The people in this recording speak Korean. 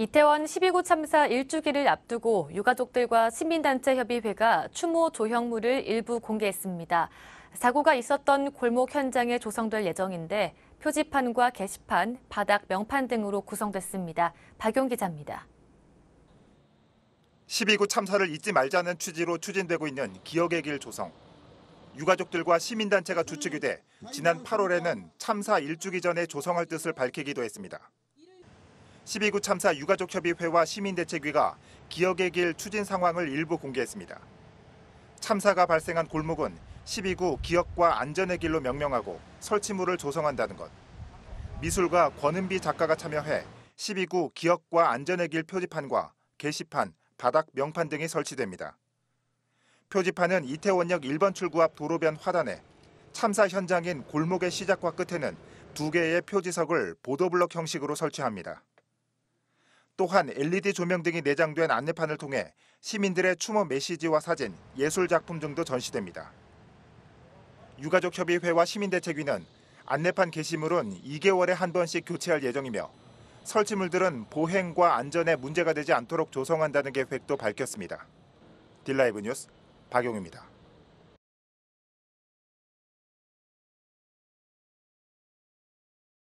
이태원 12구 참사 일주기를 앞두고 유가족들과 시민단체협의회가 추모 조형물을 일부 공개했습니다. 사고가 있었던 골목 현장에 조성될 예정인데 표지판과 게시판, 바닥 명판 등으로 구성됐습니다. 박용 기자입니다. 12구 참사를 잊지 말자는 취지로 추진되고 있는 기억의 길 조성. 유가족들과 시민단체가 주축이 돼 지난 8월에는 참사 일주기 전에 조성할 뜻을 밝히기도 했습니다. 12구 참사 유가족협의회와 시민대책위가 기억의 길 추진 상황을 일부 공개했습니다. 참사가 발생한 골목은 12구 기억과 안전의 길로 명명하고 설치물을 조성한다는 것. 미술가 권은비 작가가 참여해 12구 기억과 안전의 길 표지판과 게시판, 바닥 명판 등이 설치됩니다. 표지판은 이태원역 1번 출구 앞 도로변 화단에 참사 현장인 골목의 시작과 끝에는 두 개의 표지석을 보도블럭 형식으로 설치합니다. 또한 LED 조명 등이 내장된 안내판을 통해 시민들의 추모 메시지와 사진, 예술 작품 등도 전시됩니다. 유가족 협의회와 시민대책위는 안내판 게시물은 2개월에 한 번씩 교체할 예정이며 설치물들은 보행과 안전에 문제가 되지 않도록 조성한다는 계획도 밝혔습니다. 딜라이브 뉴스 박용입니다.